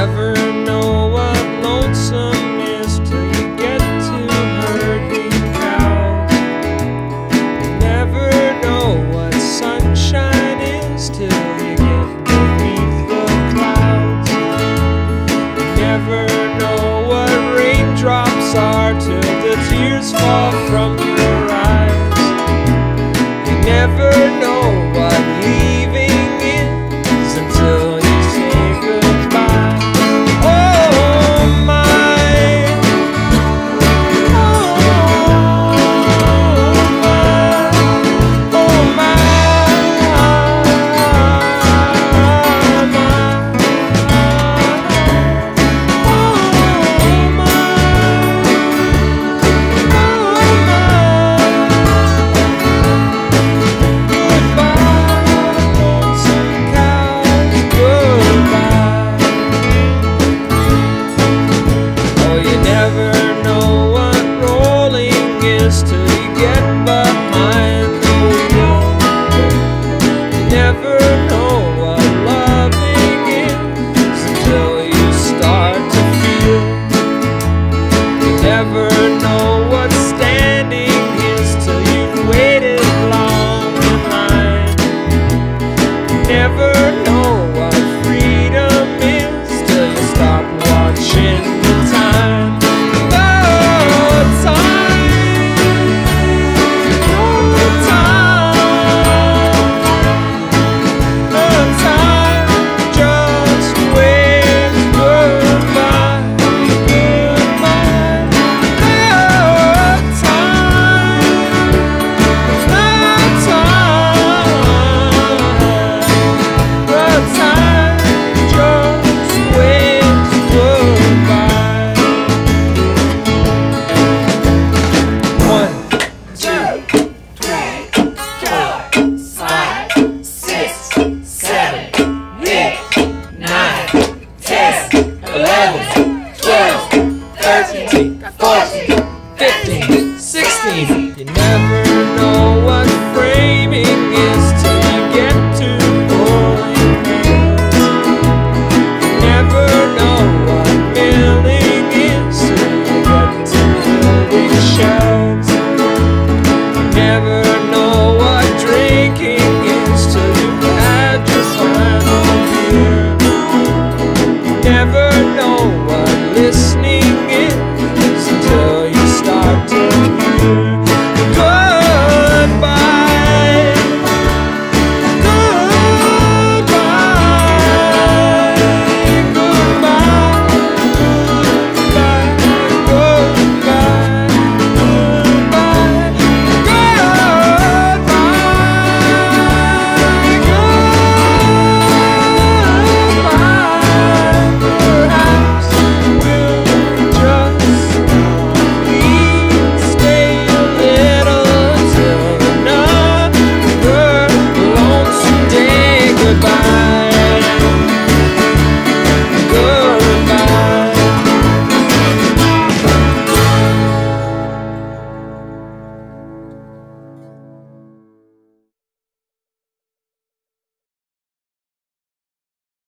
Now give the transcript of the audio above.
never never 12, 13, 14, 15, 16. You never